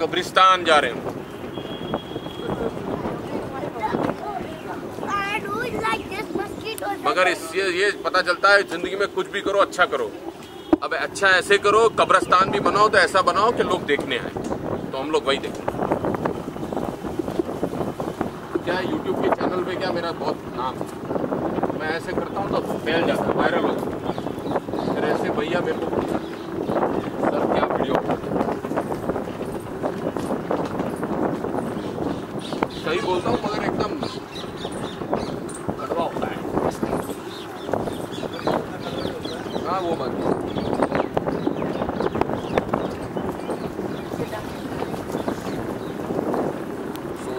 कब्रिस्तान जा रहे हैं. मगर इससे ये पता चलता है, ज़िंदगी में कुछ भी करो अच्छा करो। अब अच्छा ऐसे करो, कब्रिस्तान भी बनाओ तो ऐसा बनाओ कि लोग देखने आए। तो हम लोग वही देखें क्या यूट्यूब के चैनल पे क्या मेरा बहुत नाम? मैं ऐसे करता हूँ तो फैल जाता है वायरल होता है। फिर ऐसे भैया मेरे को बोलता हूँ मगर एकदम कड़वा होता है हाँ वो बात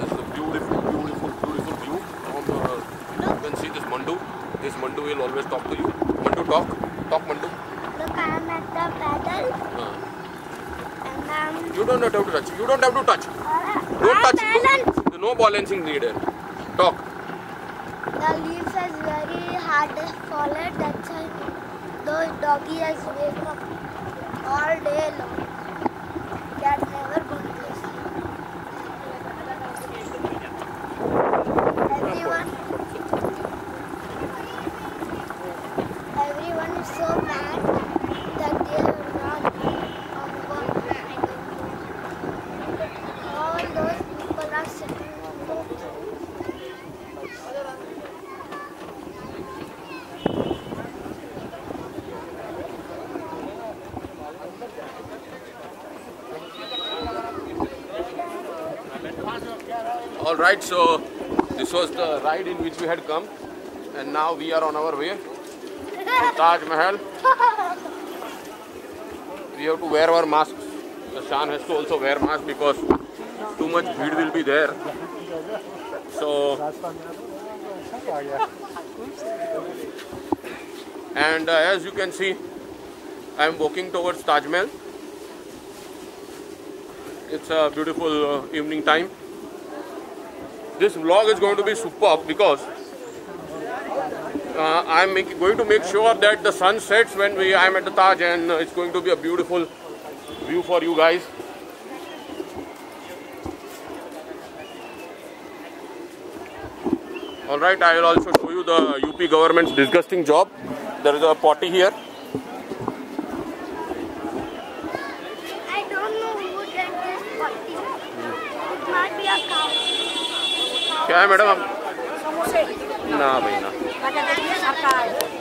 this is a beautiful, beautiful, beautiful view from uh, you can see this Mandu. Will always talk to you. Mandu talk, talk Mandu. Look, I'm at the pedal Uh, and I'm. you don't have to touch. You don't have to touch. Don't touch. balance. No balancing needed. Talk. The leaves is very hard to follow. That's why those doggy is waking up all day long. Cat never go to sleep. Everyone, everyone is so mad that they run on one. All those people are sitting on the all right so this was the ride in which we had come and now we are on our way to Taj Mahal. We have to wear our masks. The Shan has to also wear mask because too much heat will be there. So and uh, as you can see I am walking towards Taj Mahal. It's a beautiful uh, evening time. This vlog is going to be superb because uh, I'm make, going to make sure that the sun sets when we I'm at the Taj and it's going to be a beautiful view for you guys. All right, I will also show you the UP government's disgusting job. There is a potty here. क्या है madam आप? ना भाई ना।